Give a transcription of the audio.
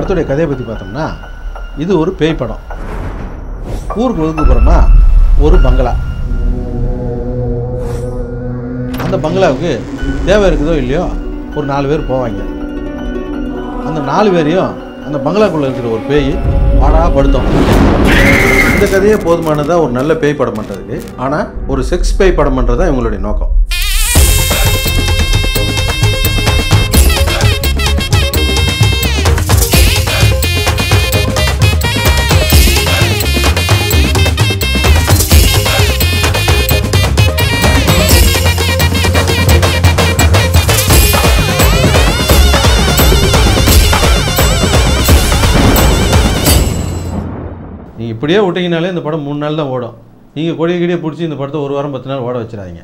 படத்துடைய கதையை பற்றி பார்த்தோம்னா இது ஒரு பேய் படம். ஊருக்கு ஒதுக்குப்புறமா ஒரு பங்களா. அந்த பங்களாவுக்கு தேவை இருக்குதோ இல்லையோ ஒரு நாலு பேர் போவாங்க. அந்த நாலு பேரையும் அந்த பங்களாக்குள்ளே இருக்கிற ஒரு பேய் பாடா படுத்தோம். இந்த கதையே போதுமானதாக ஒரு நல்ல பேய் படம் பண்ணுறதுக்கு ஆனால் ஒரு செக்ஸ் பேய் படம் பண்ணுறது தான் இவங்களுடைய நோக்கம். நீங்கள் இப்படியே விட்டீங்கனாலே இந்த படம் மூணு நாள் தான் ஓடும். நீங்கள் கொடிய கிடியே பிடிச்சி இந்த படத்தை ஒரு வாரம் பத்து நாள் ஓட வச்சிடாதீங்க.